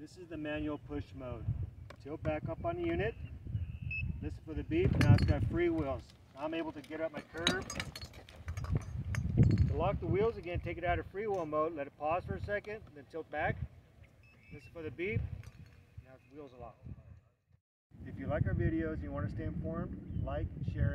This is the manual push mode. Tilt back up on the unit. Listen for the beep. Now it's got free wheels. I'm able to get up my curb. To lock the wheels again, take it out of free wheel mode. Let it pause for a second, then tilt back. Listen for the beep. Now it's wheels are locked. If you like our videos and you want to stay informed, like, share.